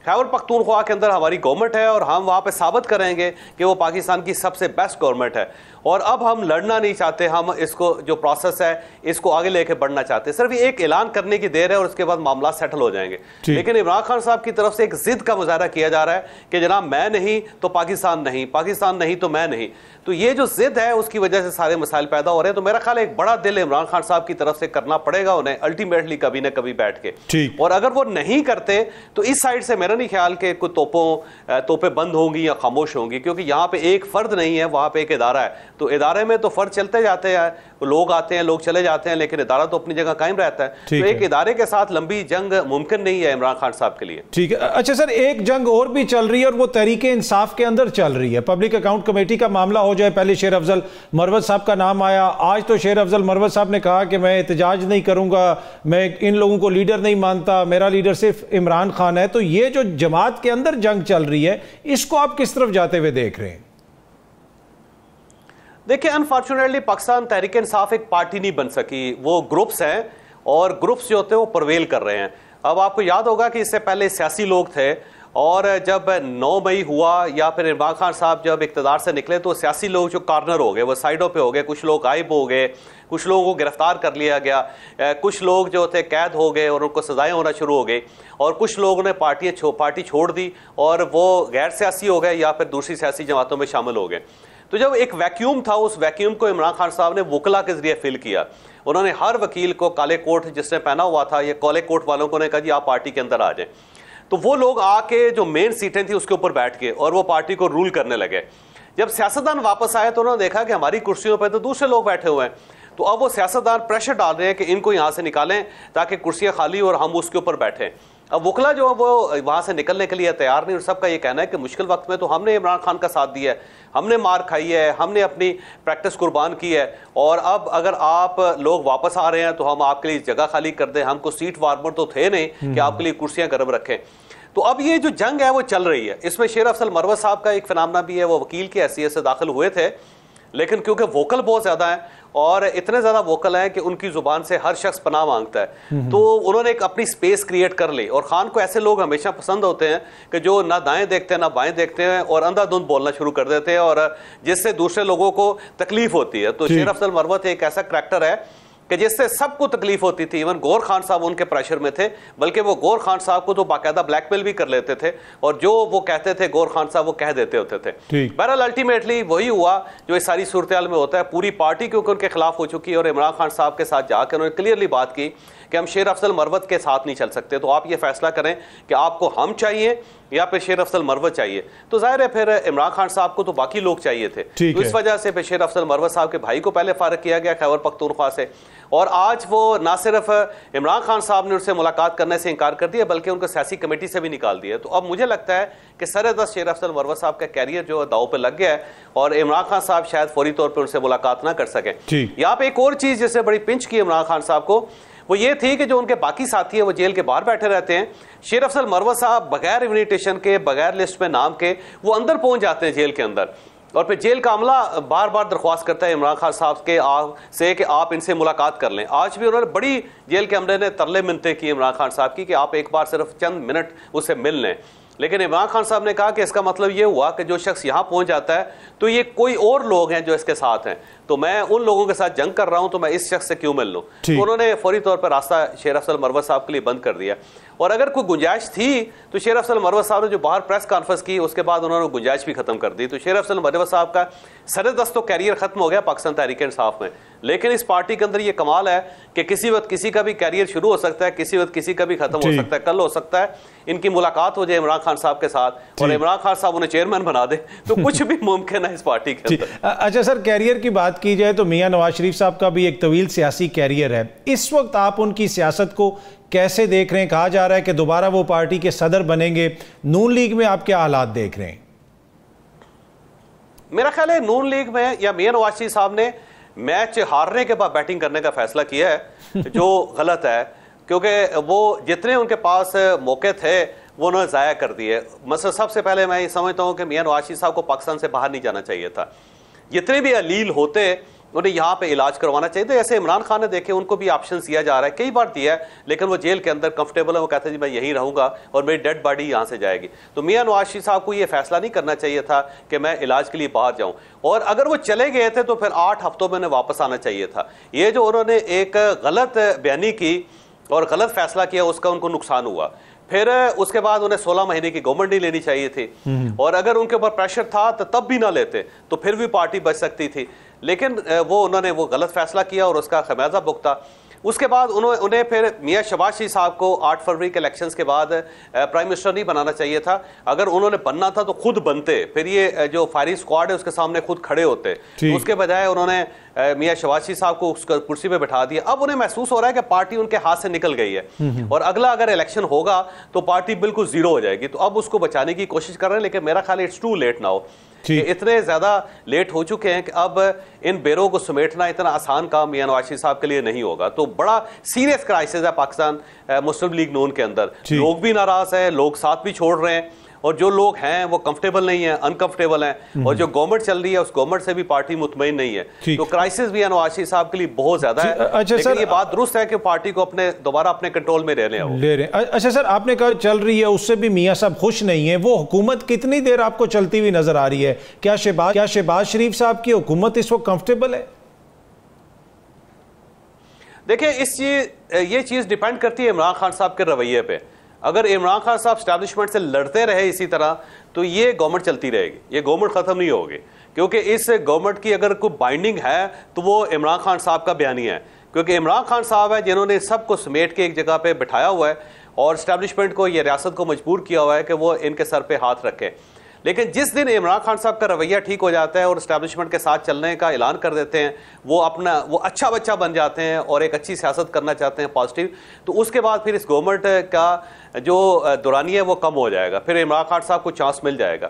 खैबर पखतूनख्वा के अंदर हमारी गवर्नमेंट है और हम वहाँ पर साबित करेंगे कि वो पाकिस्तान की सबसे बेस्ट गवर्नमेंट है। और अब हम लड़ना नहीं चाहते हम इसको जो प्रोसेस है इसको आगे लेके बढ़ना चाहते हैं। सिर्फ़ एक ऐलान करने की देर है और उसके बाद मामला सेटल हो जाएँगे। लेकिन इमरान खान साहब की तरफ़ से एक जिद का मुजाहरा किया जा रहा है कि जनाब मैं नहीं तो पाकिस्तान नहीं पाकिस्तान नहीं तो मैं नहीं। तो ये जो जिद है उसकी वजह से सारे मसाइल पैदा हो रहे हैं। तो मेरा ख्याल एक बड़ा दिल इमरान खान साहब की तरफ़ से करना पड़ेगा उन्हें अल्टीमेटली कभी ना कभी बैठ के। और अगर वो नहीं करते तो इस साइड से मेरा नहीं ख्याल के कोई तोपों तोपे बंद होंगी या खामोश होंगी क्योंकि यहाँ पे एक फर्द नहीं है वहाँ पे एक इदारा है। तो इदारे में तो फ़र्ज़ चलते जाते हैं लोग आते हैं लोग चले जाते हैं लेकिन इदारा तो अपनी जगह कायम रहता है। तो एक है। इदारे के साथ लंबी जंग मुमकिन नहीं है इमरान खान साहब के लिए। ठीक है। अच्छा सर एक जंग और भी चल रही है और वो तहरीक इंसाफ के अंदर चल रही है। पब्लिक अकाउंट कमेटी का मामला हो जाए पहले शेर अफजल मरवत साहब का नाम आया। आज तो शेर अफजल मरवत साहब ने कहा कि मैं एहतजाज नहीं करूँगा मैं इन लोगों को लीडर नहीं मानता मेरा लीडर सिर्फ़ इमरान खान है। तो ये जो जमात के अंदर जंग चल रही है इसको आप किस तरफ़ जाते हुए देख रहे हैं? देखिए अनफॉर्चुनेटली पाकिस्तान तहरीक इंसाफ एक पार्टी नहीं बन सकी। वो ग्रुप्स हैं और ग्रुप्स जो होते हैं वो प्रवेल कर रहे हैं। अब आपको याद होगा कि इससे पहले सियासी लोग थे और जब 9 मई हुआ या फिर इमरान खान साहब जब इकतदार से निकले तो सियासी लोग जो कार्नर हो गए वो साइडों पे हो गए कुछ लोग गायब हो गए कुछ लोगों को गिरफ़्तार कर लिया गया कुछ लोग जो थे कैद हो गए और उनको सजाएँ होना शुरू हो गई और कुछ लोगों ने पार्टियाँ छो, पार्टी छोड़ दी और वो गैर सियासी हो गए या फिर दूसरी सियासी जमातों में शामिल हो गए। तो जब एक वैक्यूम था, उस वैक्यूम को इमरान खान साहब ने वकला के ज़रिए फिल किया। उन्होंने हर वकील को काले कोट जिसने पहना हुआ था, या काले कोट वालों को ने कहा, जी, आप पार्टी के अंदर आ जाए। तो वो लोग आके जो मेन सीटें थी, उसके ऊपर बैठ के और वो पार्टी को रूल करने लगे। जब सियासतदान वापस आए तो उन्होंने देखा कि हमारी कुर्सियों पर तो दूसरे लोग बैठे हुए हैं। तो अब वो सियासतदान प्रेशर डाल रहे हैं कि इनको यहाँ से निकालें ताकि कुर्सियाँ खाली और हम उसके ऊपर बैठें। अब वकला जो है वो वहाँ से निकलने के लिए तैयार नहीं और सबका ये कहना है कि मुश्किल वक्त में तो हमने इमरान खान का साथ दिया है हमने मार खाई है हमने अपनी प्रैक्टिस कुर्बान की है और अब अगर आप लोग वापस आ रहे हैं तो हम आपके लिए जगह खाली कर दें हमको सीट वार्मर तो थे नहीं कि आपके लिए कुर्सियाँ गर्म रखें। तो अब ये जो जंग है वो चल रही है इसमें शेर अफसल मरवत साहब का एक फिनामना भी है वो वकील की हैसियत से दाखिल हुए थे लेकिन क्योंकि वोकल बहुत ज़्यादा है और इतने ज़्यादा वोकल हैं कि उनकी ज़ुबान से हर शख्स पनाह माँगता है। तो उन्होंने एक अपनी स्पेस क्रिएट कर ली और खान को ऐसे लोग हमेशा पसंद होते हैं कि जो ना दाएँ देखते हैं ना बाएँ देखते हैं और अंधाधुंध बोलना शुरू कर देते हैं और जिससे दूसरे लोगों को तकलीफ़ होती है। तो शेर अफसल मरवत एक ऐसा करैक्टर है कि जिससे सबको तकलीफ़ होती थी इवन गौर खान साहब उनके प्रेशर में थे बल्कि वो गौर खान साहब को तो बाकायदा ब्लैकमेल भी कर लेते थे और जो वो कहते थे गौर खान साहब वो कह देते होते थे। बहरहाल अल्टीमेटली वही हुआ जो इस सारी सूरत में होता है पूरी पार्टी क्योंकि उनके खिलाफ हो चुकी है और इमरान खान साहब के साथ जाकर उन्होंने क्लियरली बात की कि हम शेर अफसल मरवत के साथ नहीं चल सकते तो आप ये फैसला करें कि आपको हम चाहिए या फिर शेर अफसल मरवत चाहिए। तो ज़ाहिर है फिर इमरान खान साहब को तो बाकी लोग चाहिए थे। तो इस वजह से फिर शेर अफसल मरवत साहब के भाई को पहले फारग किया गया खैबर पख्तूनख्वा से। और आज वो ना सिर्फ़ इमरान खान साहब ने उनसे मुलाकात करने से इनकार कर दिया बल्कि उनको सियासी कमेटी से भी निकाल दिया। तो अब मुझे लगता है कि सर दस शेर अफसल मरवत साहब का कैरियर जो दाव पर लग गया है और इमरान खान साहब शायद फौरी तौर पर उनसे मुलाकात ना कर सकें। यहाँ पे एक और चीज़ जिससे बड़ी पिंच की इमरान खान साहब को वो ये थी कि जो उनके बाकी साथी है वो जेल के बाहर बैठे रहते हैं। शेर अफसल मरवा साहब बगैर इन्विटेशन के बगैर लिस्ट में नाम के वो अंदर पहुँच जाते हैं जेल के अंदर। और फिर जेल का अमला बार बार दरख्वास्त करता है इमरान खान साहब के आ, से कि आप इनसे मुलाकात कर लें। आज भी उन्होंने बड़ी जेल के अमले ने तरले मिनते की इमरान खान साहब की कि आप एक बार सिर्फ़ चंद मिनट उससे मिल लें। लेकिन इमरान खान साहब ने कहा कि इसका मतलब ये हुआ कि जो शख्स यहाँ पहुँच जाता है तो ये कोई और लोग हैं जो इसके साथ हैं। तो मैं उन लोगों के साथ जंग कर रहा हूँ तो मैं इस शख्स से क्यों मिल लूँ? तो उन्होंने फौरी तौर पर रास्ता शेर अफसल मरवत साहब के लिए बंद कर दिया। और अगर कोई गुंजाइश थी तो शेर अफसल मरवत साहब ने जो बाहर प्रेस कॉन्फ्रेंस की उसके बाद उन्होंने गुंजाइश भी खत्म कर दी। तो शेर अफसल मरवत साहब का सरदस्त तो कैरियर खत्म हो गया पाकिस्तान तहरीक इंसाफ में। लेकिन इस पार्टी के अंदर ये कमाल है कि किसी वक्त किसी का भी कैरियर शुरू हो सकता है किसी वक्त किसी का भी खत्म हो सकता है कल हो सकता है इनकी मुलाकात हो जाए इमरान खान साहब के साथ और इमरान खान साहब उन्हें चेयरमैन बना दे तो कुछ भी मुमकिन है इस पार्टी के अंदर। अच्छा सर कैरियर की बात की जाए तो मियाँ नवाज़ शरीफ साहब का भी एक तवील सियासी कैरियर है। इस वक्त आप उनकी सियासत को कैसे देख रहे हैं? कहा जा रहा है कि दोबारा वो पार्टी के सदर बनेंगे नून लीग में आप क्या हालात देख रहे हैं। मेरा ख्याल है नून लीग में या मियाँ वाशी साहब ने मैच हारने के बाद बैटिंग करने का फैसला किया है जो गलत है क्योंकि वो जितने उनके पास मौके थे वो उन्होंने ज़ाया कर दिए। मसला सबसे पहले मैं ये समझता हूँ कि मियान नवाज़ साहब को पाकिस्तान से बाहर नहीं जाना चाहिए था। जितने भी अलील होते उन्हें यहाँ पे इलाज करवाना चाहिए। था जैसे इमरान खान ने देखे उनको भी ऑप्शन दिया जा रहा है। कई बार दिया है लेकिन वो जेल के अंदर कंफर्टेबल है। वो कहते हैं जी मैं यहीं रहूँगा और मेरी डेड बॉडी यहाँ से जाएगी। तो मियाँ नवाज़ साहब को ये फैसला नहीं करना चाहिए था कि मैं इलाज के लिए बाहर जाऊँ। और अगर वो चले गए थे तो फिर आठ हफ्तों में उन्हें वापस आना चाहिए था। ये जो उन्होंने एक गलत बयानी की और गलत फैसला किया उसका उनको नुकसान हुआ। फिर उसके बाद उन्हें 16 महीने की गवर्नमेंट नहीं लेनी चाहिए थी। और अगर उनके ऊपर प्रेशर था तो तब भी ना लेते तो फिर भी पार्टी बच सकती थी। लेकिन वो उन्होंने वो गलत फैसला किया और उसका खमियाजा भुगता। उसके बाद उन्होंने उन्हें फिर मियाँ शबाज शरीफ साहब को 8 फरवरी के इलेक्शंस के बाद प्राइम मिनिस्टर नहीं बनाना चाहिए था। अगर उन्होंने बनना था तो खुद बनते। फिर ये जो फायरिंग स्क्वाड है उसके सामने खुद खड़े होते। तो उसके बजाय उन्होंने मियाँ शबाज शरीफ साहब को उस कुर्सी पे बैठा दिया। अब उन्हें महसूस हो रहा है कि पार्टी उनके हाथ से निकल गई है। हम्म, हम्म। और अगला अगर इलेक्शन होगा तो पार्टी बिल्कुल ज़ीरो हो जाएगी। तो अब उसको बचाने की कोशिश कर रहे हैं लेकिन मेरा ख्याल इट्स टू लेट इतने ज़्यादा लेट हो चुके हैं कि अब इन बेरो को समेटना इतना आसान काम मियाँ नवाज़ साहब के लिए नहीं होगा। तो बड़ा सीरियस क्राइसिस है पाकिस्तान मुस्लिम लीग नून के अंदर। लोग भी नाराज़ है लोग साथ भी छोड़ रहे हैं। और जो लोग हैं वो कंफर्टेबल नहीं है अनकंफर्टेबल हैं। हम्म। और जो गवर्नमेंट चल रही है उस गवर्नमेंट से भी पार्टी मुतमिन नहीं है। तो क्राइसिस भी नवाज़ शरीफ साहब के लिए बहुत ज़्यादा है। अच्छा सर ये बात दुरुस्त है कि पार्टी को अपने दोबारा अपने कंट्रोल में रहने ले रहे अच्छा सर आपने कहा चल रही है उससे भी मियाँ साहब खुश नहीं है। वो हुकूमत कितनी देर आपको चलती हुई नज़र आ रही है? क्या शहबाज क्या शहबाज शरीफ साहब की हुकूमत इस वक्त कंफर्टेबल है? देखिए इस चीज़ ये चीज़ डिपेंड करती है इमरान खान साहब के रवैये पे। अगर इमरान खान साहब स्टैब्लिशमेंट से लड़ते रहे इसी तरह तो ये गवर्नमेंट चलती रहेगी। ये गवर्नमेंट ख़त्म नहीं होगी। क्योंकि इस गवर्नमेंट की अगर कोई बाइंडिंग है तो वो इमरान खान साहब का बयानी है। क्योंकि इमरान खान साहब है जिन्होंने सबको समेट के एक जगह पे बिठाया हुआ है और स्टैब्लिशमेंट को, ये रियासत को मजबूर किया हुआ है कि वो इनके सर पे हाथ रखें। लेकिन जिस दिन इमरान खान साहब का रवैया ठीक हो जाता है और स्टैब्लिशमेंट के साथ चलने का ऐलान कर देते हैं, वो अपना, वो अच्छा बच्चा बन जाते हैं और एक अच्छी सियासत करना चाहते हैं पॉजिटिव तो उसके बाद फिर इस गवर्नमेंट का जो दुरानी है वो कम हो जाएगा। फिर इमरान खान साहब को चांस मिल जाएगा।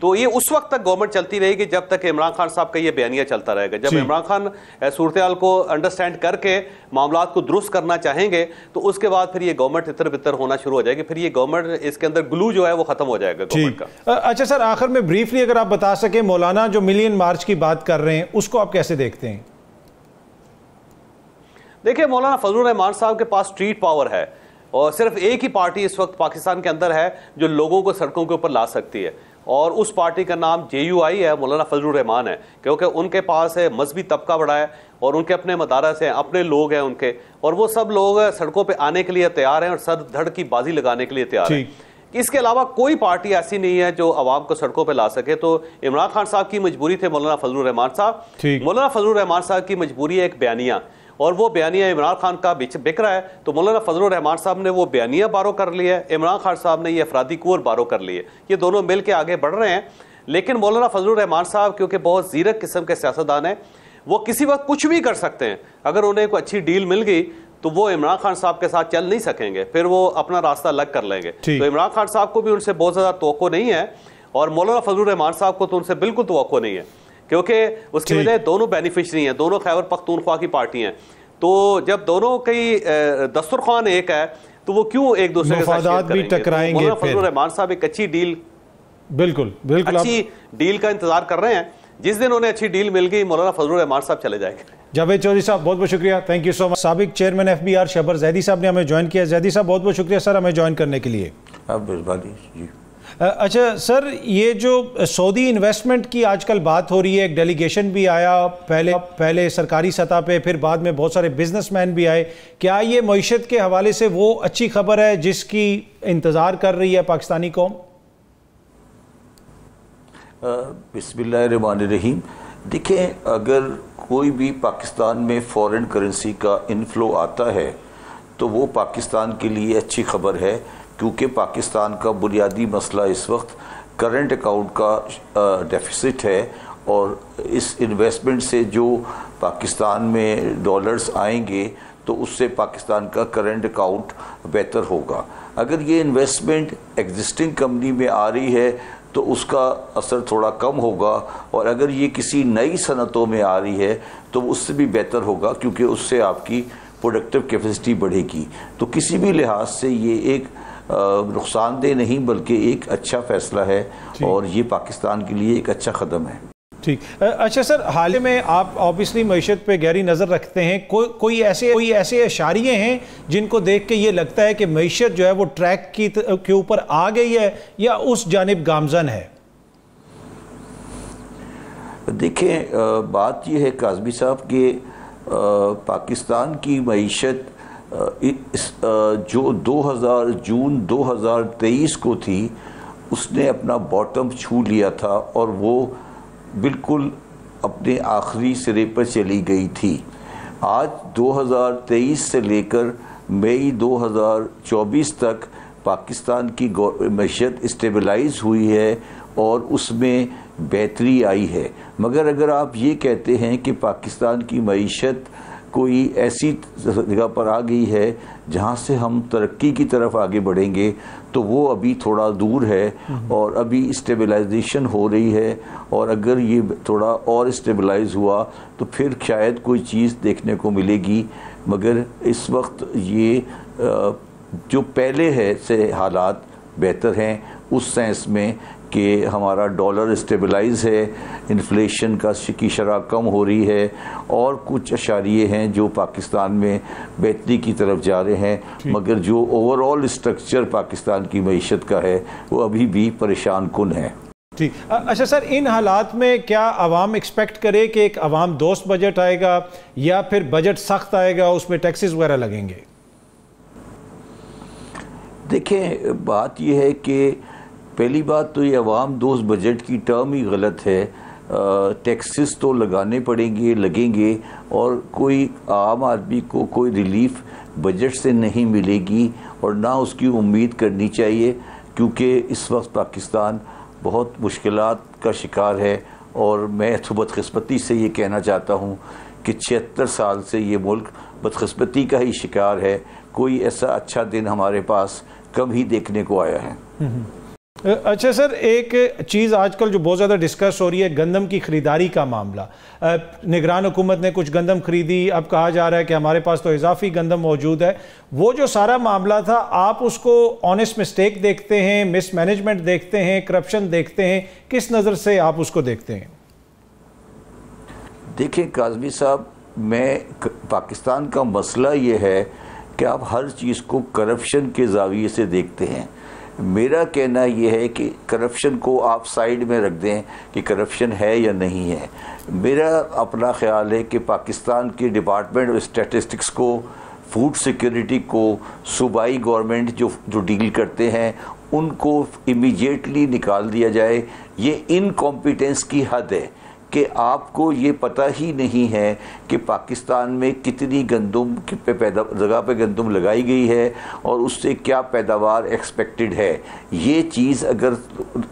तो ये उस वक्त तक गवर्नमेंट चलती रहेगी जब तक इमरान खान साहब का ये बयानिया चलता रहेगा। जब इमरान खान सूरत को अंडरस्टैंड करके मामला को दुरुस्त करना चाहेंगे तो उसके बाद फिर ये गवर्नमेंट इतर बितर होना शुरू हो जाएगी। फिर ये गवर्नमेंट इसके अंदर ग्लू जो है वो खत्म हो जाएगा गवर्नमेंट का। अच्छा सर आखिर में ब्रीफली अगर आप बता सके मौलाना जो मिलियन मार्च की बात कर रहे हैं उसको आप कैसे देखते हैं? देखिए मौलाना फजल रहमान साहब के पास स्ट्रीट पावर है। और सिर्फ़ एक ही पार्टी इस वक्त पाकिस्तान के अंदर है जो लोगों को सड़कों के ऊपर ला सकती है। और उस पार्टी का नाम जे यू आई है मौलाना फजल रहमान है क्योंकि उनके पास है मजहबी तबका बड़ा है और उनके अपने मदारस हैं अपने लोग हैं उनके। और वो सब लोग सड़कों पर आने के लिए तैयार हैं और सर धड़ की बाजी लगाने के लिए तैयार हैं। इसके अलावा कोई पार्टी ऐसी नहीं है जो आवाम को सड़कों पर ला सके। तो इमरान खान साहब की मजबूरी थे मौलाना फजल रहमान साहब। मौलाना फजल रहमान साहब की मजबूरी है एक बयानिया। और वो बयानिया इमरान खान का बिच बिक रहा है। तो मौलाना फजल रहमान साहब ने वो बयानिया बारो कर लिया है। इमरान खान साहब ने ये अफराधी कुर बारो कर लिए। ये दोनों मिल के आगे बढ़ रहे हैं। लेकिन मौलाना फजल रहमान साहब क्योंकि बहुत जीरक किस्म के सियासतदान हैं वो किसी वक्त कुछ भी कर सकते हैं। अगर उन्हें कोई अच्छी डील मिल गई तो वो इमरान खान साहब के साथ चल नहीं सकेंगे। फिर वो अपना रास्ता अलग कर लेंगे। तो इमरान खान साहब को भी उनसे बहुत ज़्यादा तो नहीं है। और मौलाना फजल रहमान साहब को तो उनसे बिल्कुल तो नहीं है। क्योंकि उसकी वजह दोनों बेनिफिशरी हैं दोनों खैबर पख्तूनख्वा की पार्टी हैं। तो जब दोनों की दस्तरखान एक है तो वो क्यों एक दूसरे के साथ भी टकराएँगे रहमान साहब एक अच्छी डील बिल्कुल बिल्कुल अच्छी डील का इंतज़ार कर रहे हैं। जिस दिन उन्हें अच्छी डील मिल गई मौलाना फजल रहमान साहब चले जाएँगे। जावेद चौधरी साहब बहुत बहुत शुक्रिया। थैंक यू सो मच सबक chairman F B R Shabbar Zaidi साहब ने हमें ज्वाइन किया। जैदी साहब बहुत बहुत शुक्रिया सर हमें ज्वाइन करने के लिए। जी। अच्छा सर, ये जो सऊदी इन्वेस्टमेंट की आजकल बात हो रही है, एक डेलीगेशन भी आया, पहले पहले सरकारी सतह पे, फिर बाद में बहुत सारे बिजनेसमैन भी आए। क्या ये मीशत के हवाले से वो अच्छी खबर है जिसकी इंतज़ार कर रही है पाकिस्तानी कौम? बिस्मिल्लाहिर्रहमानिर्रहीम। देखें अगर कोई भी पाकिस्तान में फॉरेन करेंसी का इनफ्लो आता है तो वो पाकिस्तान के लिए अच्छी खबर है। क्योंकि पाकिस्तान का बुनियादी मसला इस वक्त करंट अकाउंट का डेफिसिट है और इस इन्वेस्टमेंट से जो पाकिस्तान में डॉलर्स आएँगे तो उससे पाकिस्तान का करंट अकाउंट बेहतर होगा। अगर ये इन्वेस्टमेंट एग्जिस्टिंग कंपनी में आ रही है तो उसका असर थोड़ा कम होगा और अगर ये किसी नई सनतों में आ रही है तो उससे भी बेहतर होगा क्योंकि उससे आपकी प्रोडक्टिव कैपेसिटी बढ़ेगी। तो किसी भी लिहाज से ये एक नुकसानदेह नहीं बल्कि एक अच्छा फैसला है और ये पाकिस्तान के लिए एक अच्छा कदम है। ठीक। अच्छा सर हाल में आप ऑब्वियसली मीशत पे गहरी नज़र रखते हैं। कोई कोई ऐसे कोई ऐसे इशारे हैं जिनको देख के ये लगता है कि मीशत जो है वो ट्रैक की के ऊपर आ गई है या उस जानब गामजन है? देखें बात यह है काजमी साहब कि पाकिस्तान की मीशत जो 2000 जून 2023 को थी, उसने अपना बॉटम छू लिया था और वो बिल्कुल अपने आखिरी सिरे पर चली गई थी। आज 2023 से लेकर मई 2024 तक पाकिस्तान की मीशत स्टेबलाइज हुई है और उसमें बेहतरी आई है। मगर अगर आप ये कहते हैं कि पाकिस्तान की मीशत कोई ऐसी जगह पर आ गई है जहाँ से हम तरक्की की तरफ़ आगे बढ़ेंगे तो वो अभी थोड़ा दूर है और अभी स्टेबलाइजेशन हो रही है और अगर ये थोड़ा और स्टेबलाइज हुआ तो फिर शायद कोई चीज़ देखने को मिलेगी। मगर इस वक्त ये जो पहले है से हालात बेहतर हैं उस सेंस में कि हमारा डॉलर स्टेबलाइज है इन्फ्लेशन का की शरह कम हो रही है और कुछ अशारिये हैं जो पाकिस्तान में बेहतरी की तरफ़ जा रहे हैं मगर जो ओवरऑल स्ट्रक्चर पाकिस्तान की मीशत का है वो अभी भी परेशान कन है। ठीक। अच्छा सर इन हालात में क्या आवाम एक्सपेक्ट करे कि एक आवाम दोस्त बजट आएगा या फिर बजट सख्त आएगा उसमें टैक्सेस वगैरह लगेंगे? देखें बात यह है कि पहली बात तो ये अवाम दोस्त बजट की टर्म ही गलत है। टैक्सेस तो लगाने पड़ेंगे, लगेंगे और कोई आम आदमी को कोई रिलीफ बजट से नहीं मिलेगी और ना उसकी उम्मीद करनी चाहिए क्योंकि इस वक्त पाकिस्तान बहुत मुश्किल का शिकार है और मैं तो बदकस्मती से ये कहना चाहता हूँ कि छिहत्तर साल से ये मुल्क बदकस्मती का ही शिकार है। कोई ऐसा अच्छा दिन हमारे पास कम ही देखने को आया है। अच्छा सर, एक चीज़ आजकल जो बहुत ज़्यादा डिस्कस हो रही है, गंदम की ख़रीदारी का मामला। निगरान हुकूमत ने कुछ गंदम खरीदी। अब कहा जा रहा है कि हमारे पास तो इजाफी गंदम मौजूद है। वो जो सारा मामला था, आप उसको ऑनेस्ट मिस्टेक देखते हैं मिस मैनेजमेंट देखते हैं करप्शन देखते हैं। किस नज़र से आप उसको देखते हैं? देखिए, काजमी साहब, मैं पाकिस्तान का मसला ये है कि आप हर चीज़ को करप्शन के जाविये से देखते हैं। मेरा कहना यह है कि करप्शन को आप साइड में रख दें कि करप्शन है या नहीं है। मेरा अपना ख्याल है कि पाकिस्तान के डिपार्टमेंट ऑफ़ स्टैटिस्टिक्स को फ़ूड सिक्योरिटी को, सूबाई गवर्नमेंट जो जो डील करते हैं, उनको इमीडिएटली निकाल दिया जाए। ये इनकॉम्पिटेंस की हद है। कि आपको ये पता ही नहीं है कि पाकिस्तान में कितनी गंदम पे पैदा, जगह पे गंदम लगाई गई है और उससे क्या पैदावार एक्सपेक्टेड है। ये चीज़ अगर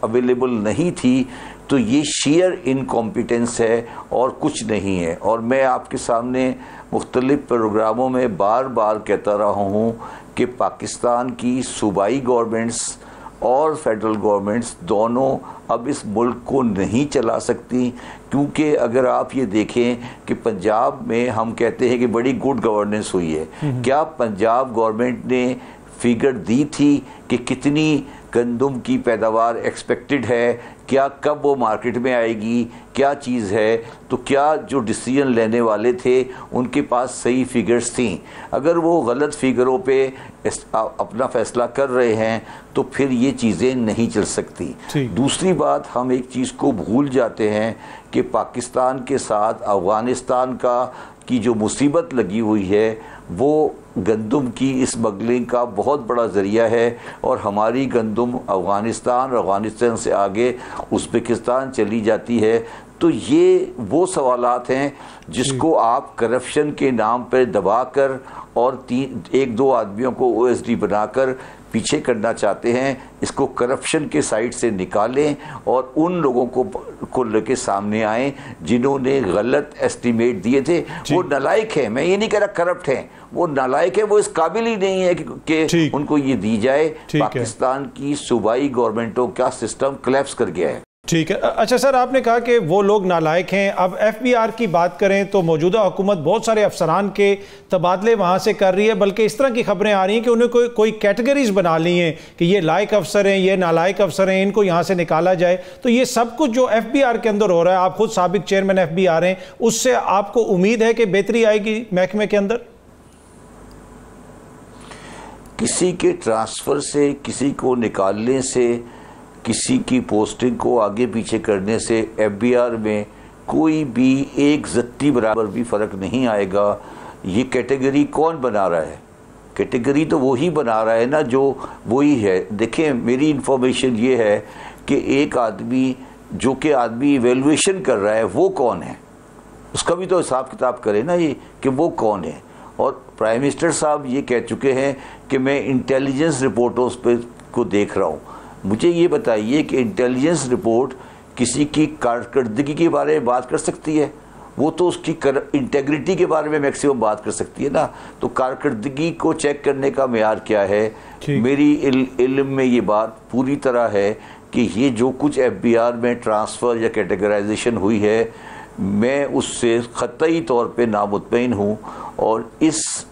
अवेलेबल नहीं थी तो ये शेयर इनकॉम्पिटेंस है और कुछ नहीं है। और मैं आपके सामने मुख्तलिफ़ प्रोग्रामों में बार बार कहता रहा हूँ कि पाकिस्तान की सूबाई गवर्नमेंट्स और फेडरल गवर्नमेंट्स दोनों अब इस मुल्क को नहीं चला सकती क्योंकि अगर आप ये देखें कि पंजाब में हम कहते हैं कि बड़ी गुड गवर्नेंस हुई है हम्म। क्या पंजाब गवर्नमेंट ने फिगर दी थी कि कितनी गंदम की पैदावार एक्सपेक्टेड है क्या कब वो मार्केट में आएगी क्या चीज़ है तो क्या जो डिसीज़न लेने वाले थे उनके पास सही फिगर्स थी। अगर वो गलत फिगरों पे अपना फैसला कर रहे हैं तो फिर ये चीज़ें नहीं चल सकती। दूसरी बात हम एक चीज़ को भूल जाते हैं कि पाकिस्तान के साथ अफ़गानिस्तान का की जो मुसीबत लगी हुई है वो गंदम की स्मगलिंग का बहुत बड़ा ज़रिया है और हमारी गंदम अफ़गानिस्तान और अफ़गानिस्तान से आगे उज़्बेकिस्तान चली जाती है। तो ये वो सवाल हैं जिसको आप करप्शन के नाम पर दबा कर और तीन एक दो आदमियों को ओ एस डी बनाकर पीछे करना चाहते हैं इसको करप्शन के साइड से निकालें और उन लोगों को को लेके सामने आए जिन्होंने गलत एस्टीमेट दिए थे। वो नलायक है। मैं ये नहीं कह रहा करप्ट है। वो नालायक है वो इस काबिल ही नहीं है कि, कि उनको ये दी जाए। पाकिस्तान की सूबाई गवर्नमेंटों का सिस्टम क्लैप्स कर गया है। ठीक है। अच्छा सर, आपने कहा कि वो लोग नालायक हैं। अब एफबीआर की बात करें तो मौजूदा हुकूमत बहुत सारे अफसरान के तबादले वहाँ से कर रही है, बल्कि इस तरह की खबरें आ रही हैं कि उन्हें कोई कोई कैटेगरीज बना ली हैं कि ये लायक अफसर हैं, ये नालायक अफसर हैं, इनको यहाँ से निकाला जाए। तो ये सब कुछ जो एफ़ बी आर के अंदर हो रहा है, आप खुद सबक चेयरमैन एफ़ बी आर हैं, उससे आपको उम्मीद है कि बेहतरी आएगी महकमे के अंदर? किसी के ट्रांसफ़र से, किसी को निकालने से किसी की पोस्टिंग को आगे पीछे करने से एफबीआर में कोई भी एक जत्ती बराबर भी फ़र्क नहीं आएगा। ये कैटेगरी कौन बना रहा है? कैटेगरी तो वही बना रहा है ना जो वही है। देखें मेरी इन्फॉर्मेशन ये है कि एक आदमी, जो कि आदमी इवेलुएशन कर रहा है, वो कौन है? उसका भी तो हिसाब किताब करे ना ये कि वो कौन है। और प्राइम मिनिस्टर साहब ये कह चुके हैं कि मैं इंटेलिजेंस रिपोर्टों पर को देख रहा हूँ। मुझे ये बताइए कि इंटेलिजेंस रिपोर्ट किसी की कारकर्दगी के बारे में बात कर सकती है? वो तो उसकी कर इंटेग्रिटी के बारे में मैक्सिमम बात कर सकती है ना? तो कारकर्दगी को चेक करने का मैार क्या है? मेरी इल, इल्म में ये बात पूरी तरह है कि ये जो कुछ एफबीआर में ट्रांसफ़र या कैटेगराइजेशन हुई है मैं उससे ख़तई तौर पे नामुतमिन हूँ और इस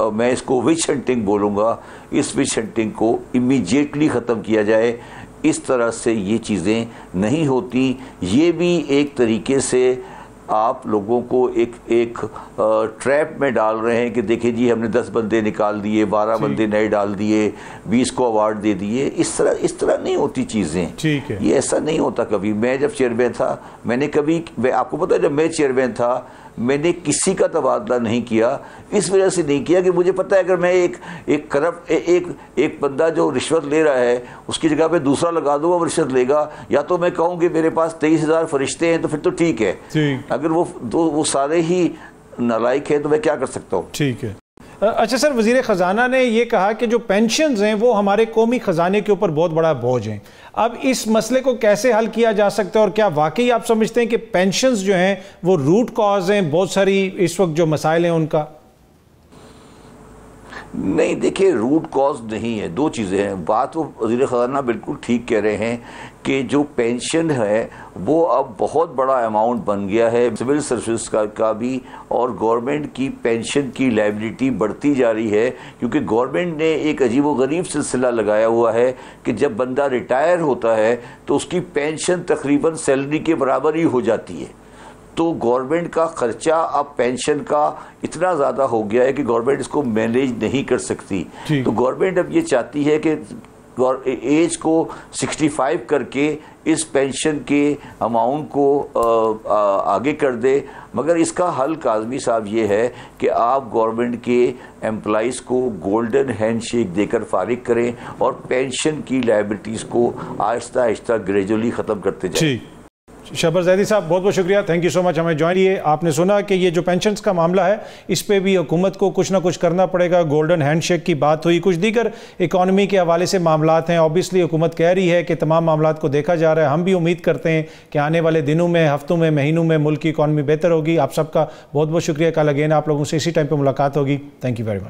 मैं इसको विच हंटिंग बोलूँगा। इस विच हंटिंग को इमीजिएटली ख़त्म किया जाए। इस तरह से ये चीज़ें नहीं होती। ये भी एक तरीके से आप लोगों को एक एक ट्रैप में डाल रहे हैं कि देखिए जी हमने दस बंदे निकाल दिए बारह बंदे नए डाल दिए बीस को अवार्ड दे दिए। इस तरह इस तरह नहीं होती चीज़ें। ठीक है। ये ऐसा नहीं होता कभी। मैं जब चेयरमैन था मैंने कभी मैं आपको पता है जब मैं चेयरमैन था मैंने किसी का तबादला नहीं किया इस वजह से नहीं किया कि मुझे पता है अगर मैं एक एक करप्ट एक एक बंदा जो रिश्वत ले रहा है उसकी जगह पे दूसरा लगा दूँगा वो रिश्वत लेगा। या तो मैं कहूँ कि मेरे पास तेईस हज़ार फरिश्ते हैं तो फिर तो ठीक है। अगर वो दो वो सारे ही नालायक है तो मैं क्या कर सकता हूँ? ठीक है। अच्छा सर, वज़ीर ख़जाना ने यह कहा कि जो पेंशन हैं, वो हमारे कौमी ख़जाने के ऊपर बहुत बड़ा बोझ हैं। अब इस मसले को कैसे हल किया जा सकता है और क्या वाकई आप समझते हैं कि पेंशन जो हैं, वो रूट कॉज हैं, बहुत सारी इस वक्त जो मसाइल हैं उनका? नहीं देखिए रूट कॉज नहीं है दो चीज़ें हैं। बात वो वजी ख़जाना बिल्कुल ठीक कह रहे हैं कि जो पेंशन है वो अब बहुत बड़ा अमाउंट बन गया है। सिविल सर्विस का, का भी और गवर्नमेंट की पेंशन की लाइबिलिटी बढ़ती जा रही है क्योंकि गवर्नमेंट ने एक अजीब व गरीब सिलसिला लगाया हुआ है कि जब बंदा रिटायर होता है तो उसकी पेंशन तकरीबन सैलरी के बराबर ही हो जाती है। तो गवर्नमेंट का खर्चा अब पेंशन का इतना ज़्यादा हो गया है कि गवर्नमेंट इसको मैनेज नहीं कर सकती। तो गवर्नमेंट अब ये चाहती है कि एज को 65 करके इस पेंशन के अमाउंट को आ, आ, आगे कर दे। मगर इसका हल काजमी साहब ये है कि आप गवर्नमेंट के एम्प्लॉज़ को गोल्डन हैंडशेक देकर फारिग करें और पेंशन की लाइबिलिटीज़ को आहिस्ता आहिस्ता ग्रेजुअली ख़त्म करते जाएँ। शबर जैदी साहब, बहुत बहुत शुक्रिया। थैंक यू सो मच हमें ज्वाइन किए। आपने सुना कि ये जो पेंशन का मामला है, इस पर भी हुकूमत को कुछ ना कुछ करना पड़ेगा। गोल्डन हैंडशेक की बात हुई। कुछ दीगर इकानमी के हवाले से मामला हैं। ऑब्वियसली हुकूमत कह रही है कि तमाम मामला को देखा जा रहा है। हम भी उम्मीद करते हैं कि आने वाले दिनों में, हफ्तों में, महीनों में मुल्क की इकानमी बेहतर होगी। आप सबका बहुत बहुत शुक्रिया। कल अगेन आप लोगों से इसी टाइम पर मुलाकात होगी। Thank you very much